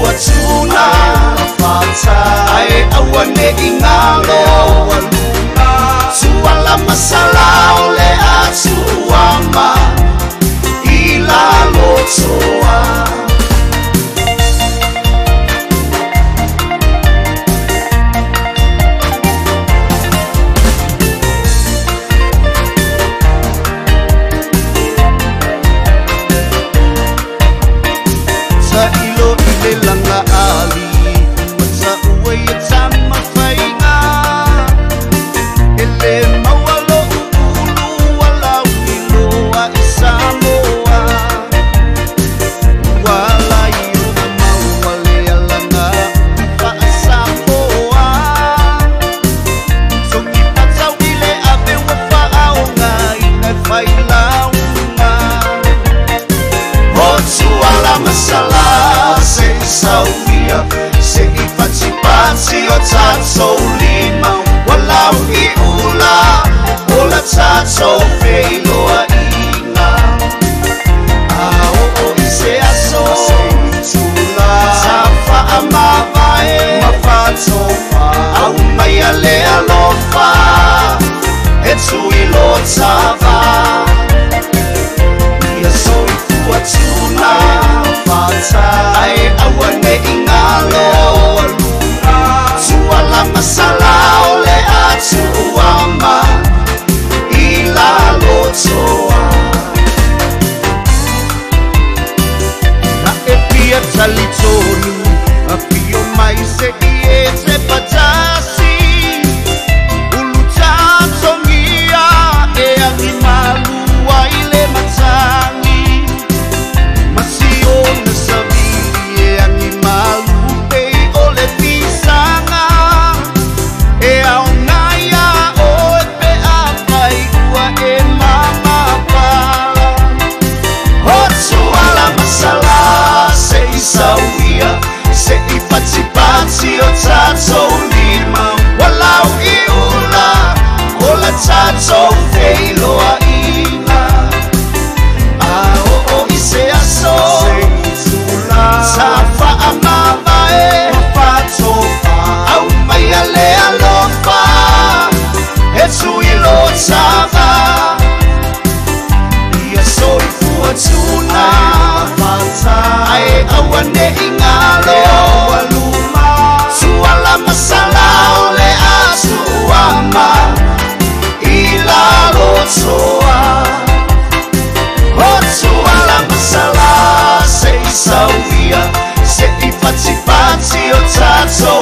chua chula ai awan ne ingalo 只了长手里梦我来你无啦我了擦手 sוvia spפc 发 cוצcו